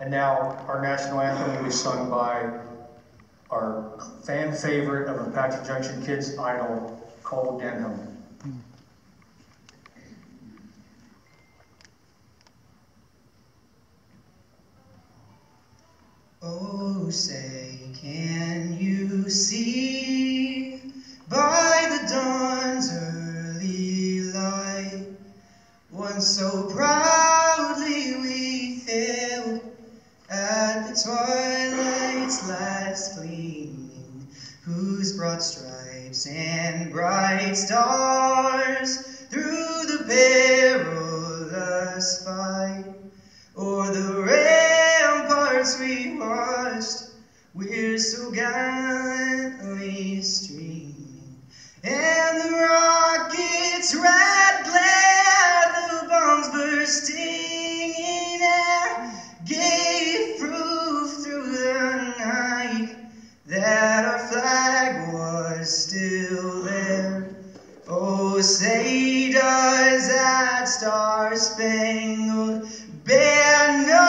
And now our national anthem will be sung by our fan favorite of Apache Junction Kids idol, Cole Denham. Oh, say, can you see by the dawn's early light one so proudly at the twilight's last gleaming, whose broad stripes and bright stars through the perilous fight o'er the ramparts we watched, we're star-spangled banner.